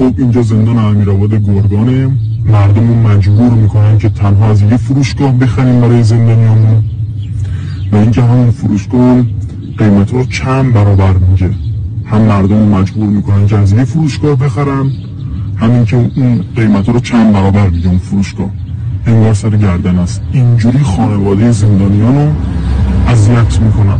خب اینجا زندان امیرآباد گرگانه. مردم مجبور می‌کنن که تنها از یه فروشگاه بخریم برای زندانیامون. و اینکه همون فروشگاه قیمت رو چند برابر میگه. هم مردم مجبور می‌کنن که از یه فروشگاه بخرن همین که اون قیمت رو چند برابر میگه اون فروشگاه. انگار سر گردن است. اینجوری خانواده زندانیان رو اذیت می‌کنن.